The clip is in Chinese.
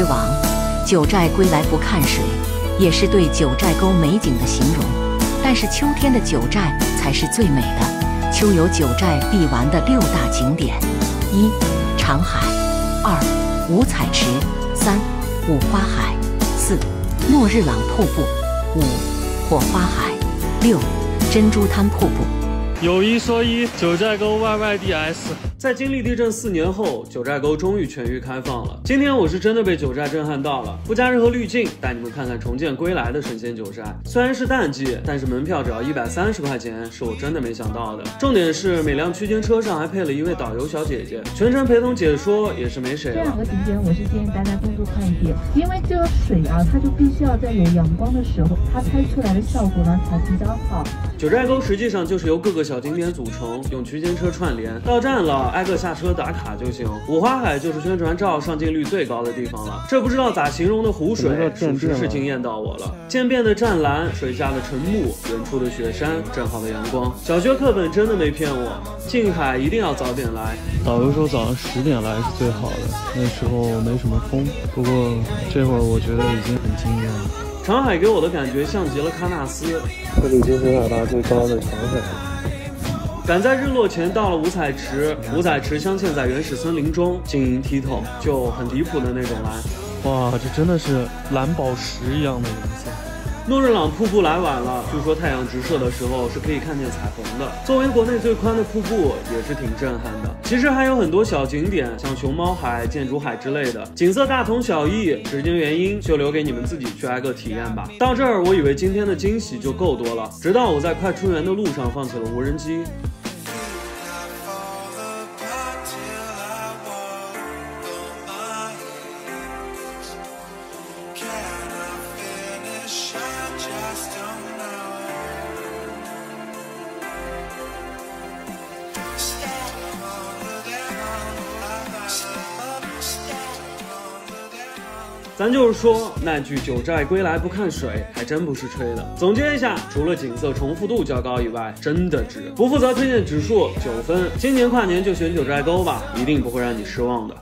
之王。九寨归来不看水，也是对九寨沟美景的形容。但是秋天的九寨才是最美的。秋游九寨必玩的六大景点：一、长海；二、五彩池；三、五花海；四、诺日朗瀑布；五、火花海；六、珍珠滩瀑布。有一说一，九寨沟 YYDS 在经历地震四年后，九寨沟终于全域开放了。今天我是真的被九寨震撼到了，不加任何滤镜，带你们看看重建归来的神仙九寨。虽然是淡季，但是门票只要一百三十块钱，是我真的没想到的。重点是每辆区间车上还配了一位导游小姐姐，全程陪同解说，也是没谁了。这两个景点，我是建议大家多多看一点，因为这个水啊，它就必须要在有阳光的时候，它拍出来的效果呢才比较好。九寨沟实际上就是由各个小景点组成，用区间车串联。到站了，挨个下车打卡就行。五花海就是宣传照上镜率最高的地方了。这不知道咋形容的湖水，属实是惊艳到我了。渐变的湛蓝，水下的沉木，远处的雪山，正好的阳光。小学课本真的没骗我，静海一定要早点来。导游说早上十点来是最好的，那时候没什么风。不过这会儿我觉得已经很惊艳了。长海给我的感觉像极了喀纳斯，这里就是海拔最高的长海。赶在日落前到了五彩池，五彩池镶嵌在原始森林中，晶莹剔透，就很离谱的那种蓝。哇，这真的是蓝宝石一样的颜色。诺日朗瀑布来晚了，据说太阳直射的时候是可以看见彩虹的。作为国内最宽的瀑布，也是挺震撼的。其实还有很多小景点，像熊猫海、建筑海之类的，景色大同小异。时间原因，就留给你们自己去挨个体验吧。到这儿，我以为今天的惊喜就够多了，直到我在快出园的路上放起了无人机。咱就是说，那句“九寨归来不看水”还真不是吹的。总结一下，除了景色重复度较高以外，真的值。不负责推荐指数九分。今年跨年就选九寨沟吧，一定不会让你失望的。